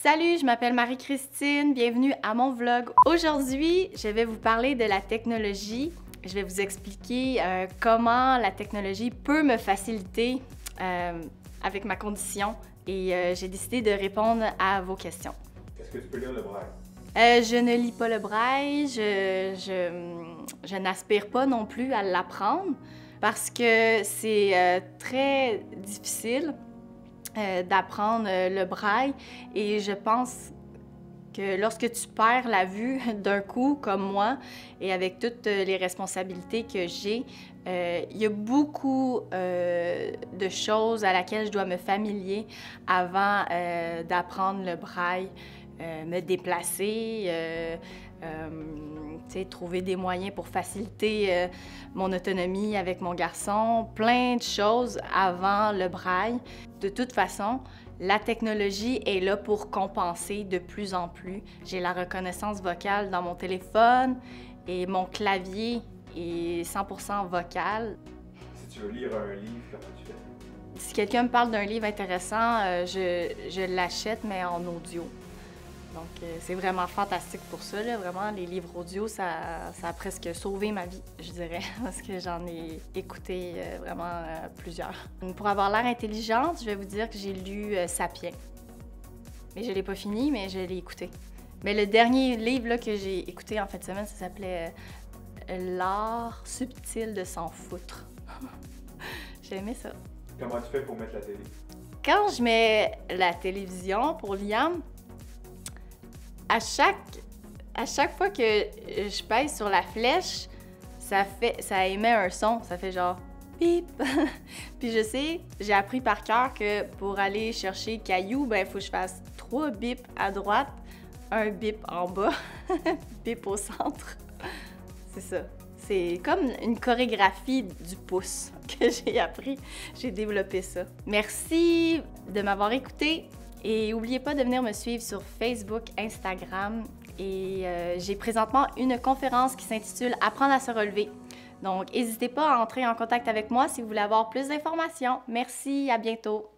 Salut, je m'appelle Marie-Christine, bienvenue à mon vlog. Aujourd'hui, je vais vous parler de la technologie. Je vais vous expliquer euh, comment la technologie peut me faciliter euh, avec ma condition et euh, j'ai décidé de répondre à vos questions. Est-ce que tu peux lire le braille? Je ne lis pas le braille, je, je, je n'aspire pas non plus à l'apprendre parce que c'est très difficile euh, d'apprendre euh, le braille. Et je pense que lorsque tu perds la vue d'un coup, comme moi, et avec toutes euh, les responsabilités que j'ai, il y a beaucoup de choses à laquelle je dois me familier avant d'apprendre le braille, euh, me déplacer, euh, euh, trouver des moyens pour faciliter mon autonomie avec mon garçon, plein de choses avant le braille. De toute façon, la technologie est là pour compenser de plus en plus. J'ai la reconnaissance vocale dans mon téléphone et mon clavier est 100% vocal. Si tu veux lire un livre, comment tu fais? Si quelqu'un me parle d'un livre intéressant, je, je l'achète, mais en audio. Donc, euh, c'est vraiment fantastique pour ça. Là. Vraiment, les livres audio, ça, ça a presque sauvé ma vie, je dirais, parce que j'en ai écouté euh, vraiment euh, plusieurs. Pour avoir l'air intelligente, je vais vous dire que j'ai lu Sapiens. Mais je l'ai pas fini, mais je l'ai écouté. Mais le dernier livre là, que j'ai écouté en fin de semaine, ça s'appelait L'art subtil de s'en foutre. j'ai aimé ça. Comment tu fais pour mettre la télé? Quand je mets la télévision pour Liam, à chaque, à chaque fois que je pèse sur la flèche, ça, fait, ça émet un son. Ça fait genre bip. Puis je sais, j'ai appris par cœur que pour aller chercher Caillou, ben il faut que je fasse trois bips à droite, un bip en bas, bip au centre. C'est ça. C'est comme une chorégraphie du pouce que j'ai appris. J'ai développé ça. Merci de m'avoir écouté et n'oubliez pas de venir me suivre sur Facebook, Instagram et euh, j'ai présentement une conférence qui s'intitule Apprendre à se relever. Donc, n'hésitez pas à entrer en contact avec moi si vous voulez avoir plus d'informations. Merci, à bientôt.